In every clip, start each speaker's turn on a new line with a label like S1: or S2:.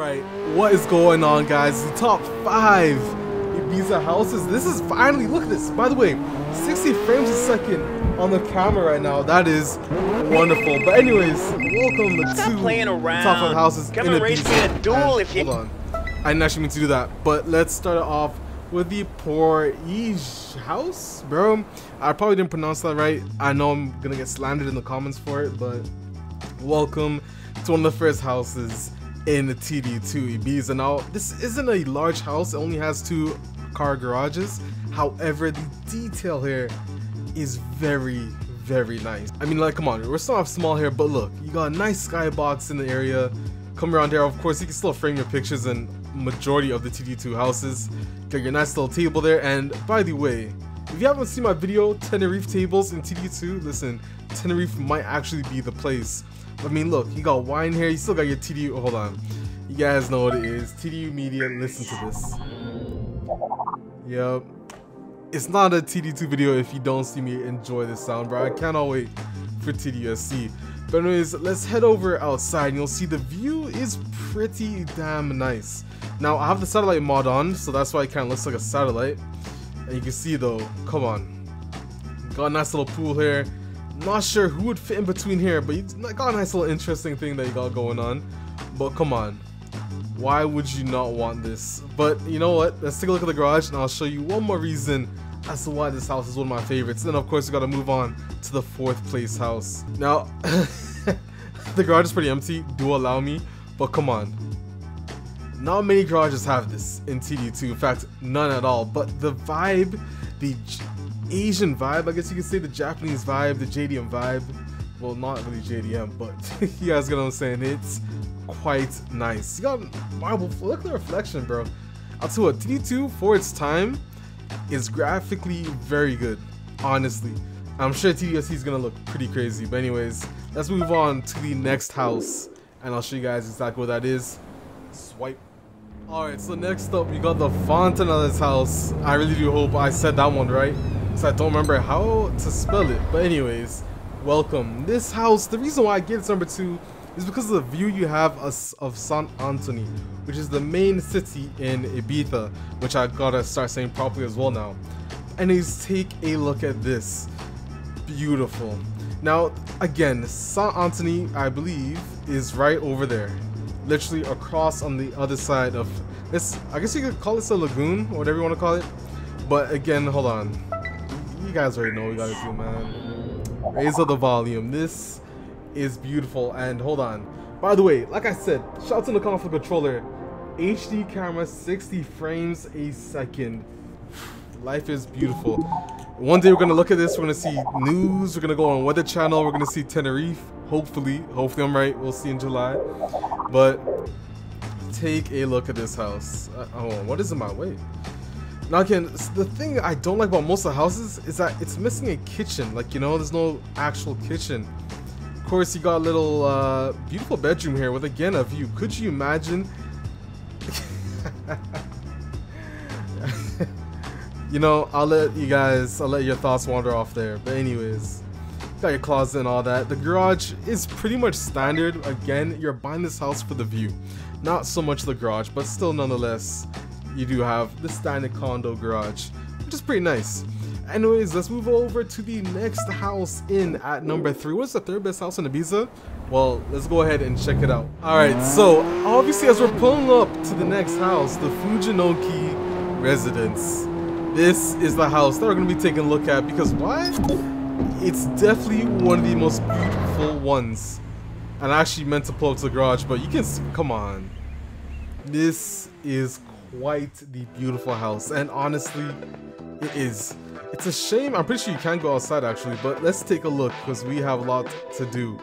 S1: Alright, what is going on guys? The top 5 Ibiza houses. This is finally, look at this. By the way, 60 frames a second on the camera right now. That is wonderful. But anyways, welcome
S2: Stop
S1: to
S2: playing around.
S1: top 5 houses
S2: Come
S1: in
S2: and
S1: Ibiza.
S2: me a duel
S1: And-
S2: if you-
S1: Hold on. I didn't actually mean to do that. But let's start it off with the poor Portage house, bro. I probably didn't pronounce that right. I know I'm gonna get slandered in the comments for it, but welcome to one of the first houses in the TD2 Ibiza. Now, this isn't a large house, it only has two car garages. However, the detail here is very, very nice. I mean, like, come on, we're still off small here, but look, you got a nice skybox in the area. Come around here, of course, you can still frame your pictures in majority of the TD2 houses. Got your nice little table there, and by the way, if you haven't seen my video, Tenerife tables in TD2, listen, Tenerife might actually be the place. I mean, look, you got wine here, you still got your TDU, oh, hold on. You guys know what it is. TDU Media, listen to this. Yep. It's not a TD2 video if you don't see me enjoy this sound, bro. I cannot wait for TDSC. But anyways, let's head over outside and you'll see the view is pretty damn nice. Now, I have the satellite mod on, so that's why it kind of looks like a satellite. And you can see though, come on. Got a nice little pool here. Not sure who would fit in between here, but you got a nice little interesting thing that you got going on. But come on. Why would you not want this? But you know what? Let's take a look at the garage and I'll show you one more reason as to why this house is one of my favorites. Then of course we gotta move on to the fourth place house. Now, the garage is pretty empty, do allow me, but come on. Not many garages have this in TD2, in fact, none at all. But the vibe, the Asian vibe, I guess you could say the Japanese vibe, the JDM vibe. Well, not really JDM, but you guys get what I'm saying. It's quite nice. You got marble, look at the reflection, bro. I'll tell you what, TD2 for its time is graphically very good, honestly. I'm sure TDSC is gonna look pretty crazy, but anyways, let's move on to the next house, and I'll show you guys exactly what that is. Swipe. Alright, so next up, we got the Fontana's house. I really do hope I said that one right, because I don't remember how to spell it. But anyways, welcome. This house, the reason why I get it's number two is because of the view you have of, San Antonio, which is the main city in Ibiza, which I gotta start saying properly as well now. And Anyways, take a look at this. Beautiful. Now, again, San Antonio, I believe, is right over there literally across on the other side of this. I guess you could call this a lagoon or whatever you want to call it. But again, hold on. You guys already know what we gotta do, man. Raise up the volume. This is beautiful. And hold on. By the way, like I said, shout out to the console controller. HD camera, 60 frames a second. Life is beautiful. One day we're gonna look at this. We're gonna see news. We're gonna go on Weather Channel. We're gonna see Tenerife. Hopefully, hopefully I'm right. We'll see in July. But take a look at this house. Uh, oh, what is in my way? Now again, the thing I don't like about most of the houses is that it's missing a kitchen. Like you know, there's no actual kitchen. Of course, you got a little uh, beautiful bedroom here with again a view. Could you imagine? you know, I'll let you guys, I'll let your thoughts wander off there. But anyways, got your closet and all that. The garage is pretty much standard. Again, you're buying this house for the view, not so much the garage, but still nonetheless, you do have the standard condo garage, which is pretty nice. Anyways, let's move over to the next house in at number three. What's the third best house in Ibiza? Well, let's go ahead and check it out. All right, so obviously as we're pulling up to the next house, the Fujinoki residence. This is the house that we're gonna be taking a look at because why? It's definitely one of the most beautiful ones. And I actually meant to pull up to the garage, but you can see, come on. This is quite the beautiful house, and honestly, it is. It's a shame. I'm pretty sure you can't go outside actually, but let's take a look because we have a lot to do.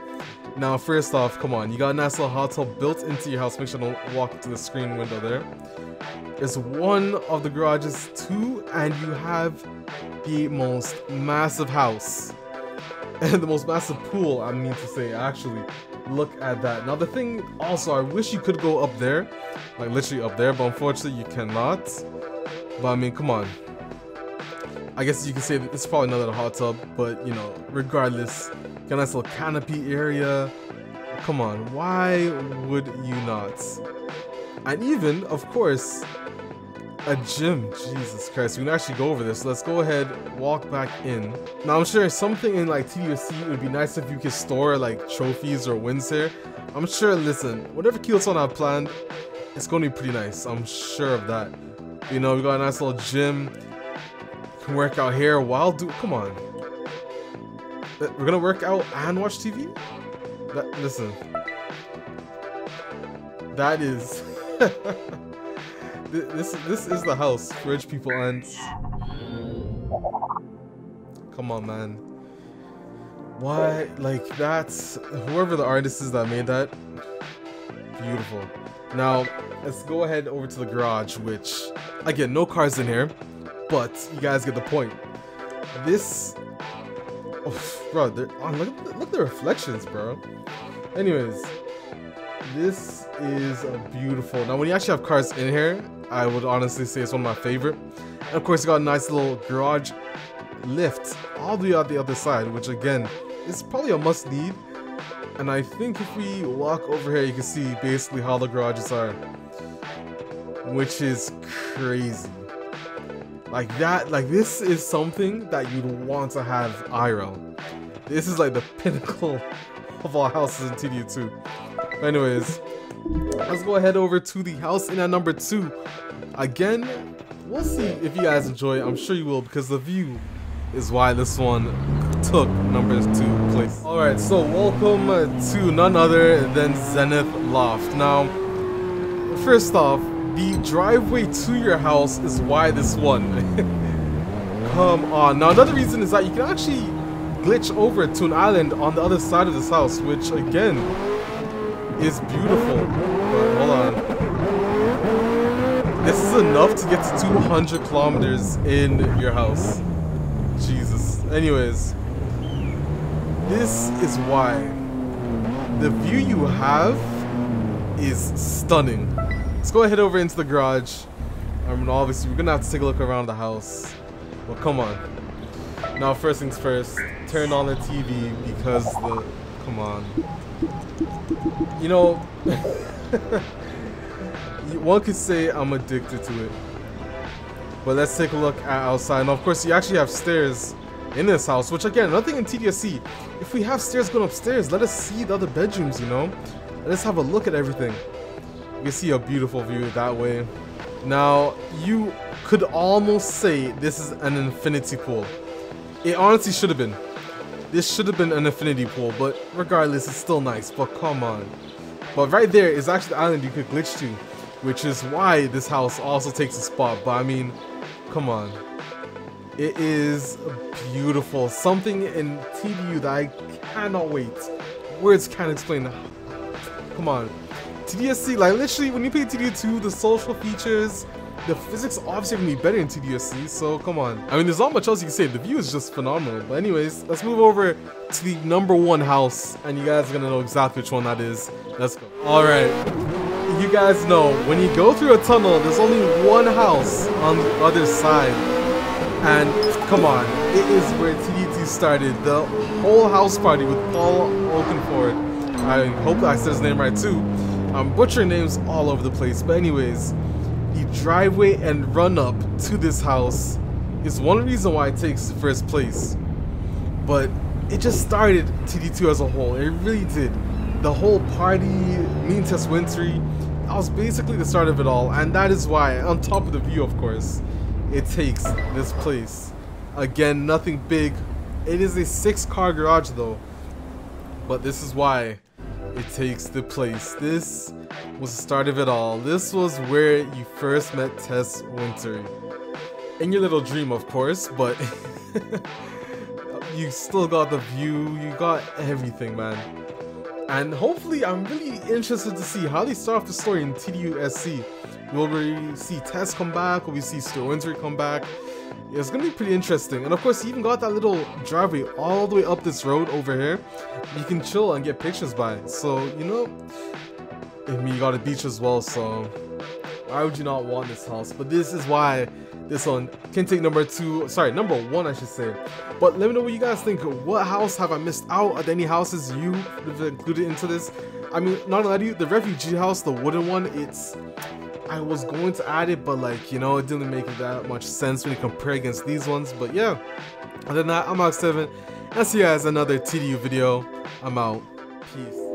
S1: Now, first off, come on, you got a nice little hot tub built into your house. Make sure I don't walk into the screen window there. There's one of the garages, two, and you have the most massive house and the most massive pool. I mean to say, actually, look at that. Now, the thing also, I wish you could go up there, like literally up there, but unfortunately, you cannot. But I mean, come on. I guess you can say that it's probably not a hot tub, but you know, regardless, got a nice little canopy area. Come on, why would you not? And even, of course, a gym. Jesus Christ, we can actually go over this. Let's go ahead, walk back in. Now, I'm sure something in like TDC would be nice if you could store like trophies or wins here. I'm sure, listen, whatever Kylotonn have planned, it's to be pretty nice. I'm sure of that. You know, we got a nice little gym. Can work out here while do. Come on. Uh, we're gonna work out and watch TV. That, listen. That is. this this is the house rich people and. Come on, man. Why? Like that's whoever the artist is that made that. Beautiful. Now let's go ahead over to the garage, which again, no cars in here, but you guys get the point. This, oh, bro, oh, look, look at the reflections, bro. Anyways, this is beautiful. Now, when you actually have cars in here, I would honestly say it's one of my favorite. And of course, you got a nice little garage lift all the way out the other side, which again, is probably a must need. And I think if we walk over here, you can see basically how the garages are. Which is crazy. Like that, like this is something that you'd want to have IRL. This is like the pinnacle of all houses in TDU2. Anyways, let's go ahead over to the house in at number two. Again, we'll see if you guys enjoy. I'm sure you will because the view is why this one took number two place. Alright, so welcome to none other than Zenith Loft. Now, first off, the driveway to your house is why this one. Come on. Now, another reason is that you can actually glitch over to an island on the other side of this house, which again is beautiful. But hold on. This is enough to get to 200 kilometers in your house. Jesus. Anyways, this is why the view you have is stunning. Let's go ahead over into the garage. Um, I mean, obviously, we're gonna have to take a look around the house. Well, come on. Now, first things first, turn on the TV because the... Come on. You know, one could say I'm addicted to it. But let's take a look at outside. Now, of course, you actually have stairs in this house, which again, nothing in TDSC. If we have stairs going upstairs, let us see the other bedrooms, you know? Let us have a look at everything. You can see a beautiful view that way. Now, you could almost say this is an infinity pool. It honestly should have been. This should have been an infinity pool, but regardless, it's still nice, but come on. But right there is actually the island you could glitch to, which is why this house also takes a spot, but I mean, come on. It is beautiful. Something in TDU that I cannot wait. Words can't explain. Come on. TDSC, like literally when you play TDU2, the social features, the physics obviously gonna be better in TDSC, so come on. I mean, there's not much else you can say. The view is just phenomenal. But anyways, let's move over to the number one house, and you guys are gonna know exactly which one that is. Let's go. All right. You guys know, when you go through a tunnel, there's only one house on the other side. And come on, it is where TD2 started. The whole house party with Paul Oakenfold. I hope I said his name right too. I'm butchering names all over the place, but anyways, the driveway and run up to this house is one reason why it takes first place. But it just started TD2 as a whole. It really did. The whole party, mean Tess wintry, that was basically the start of it all. And that is why, on top of the view, of course, it takes this place. Again, nothing big. It is a six car garage though. But this is why it takes the place. This was the start of it all. This was where you first met Tess Winter. In your little dream, of course, but you still got the view, you got everything, man. And hopefully, I'm really interested to see how they start off the story in TDUSC. Will we see Tess come back? Will we see Stuart Winter come back? it's gonna be pretty interesting. And of course, you even got that little driveway all the way up this road over here. You can chill and get pictures by. it. So, you know, I mean, you got a beach as well, so why would you not want this house? But this is why this one can take number two, sorry, number one, I should say. But let me know what you guys think. What house have I missed out? Are there any houses you have included into this? I mean, not to you, the refugee house, the wooden one, it's I was going to add it, but like, you know, it didn't make that much sense when you compare against these ones. But yeah, other than that, I'm Alex7. I'll see you guys another TDU video. I'm out. Peace.